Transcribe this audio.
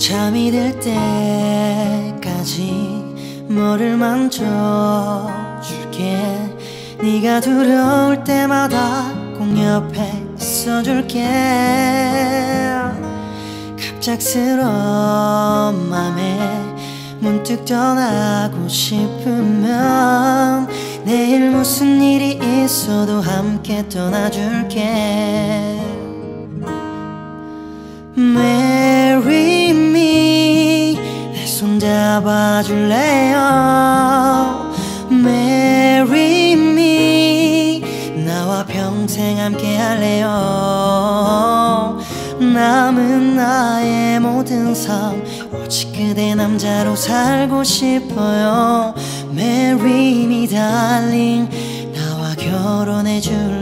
잠이 들 때까지 너를 만져줄게. 네가 두려울 때마다 꼭 옆에 있어줄게. 갑작스러운 맘에 문득 떠나고 싶으면 내일 무슨 일이 있어도 함께 떠나줄게 잡아줄래요? Marry me. 나와 평생 함께 할래요. 남은 나의 모든 삶 오직 그대 남자로 살고 싶어요. Marry me darling. 나와 결혼해 줄래요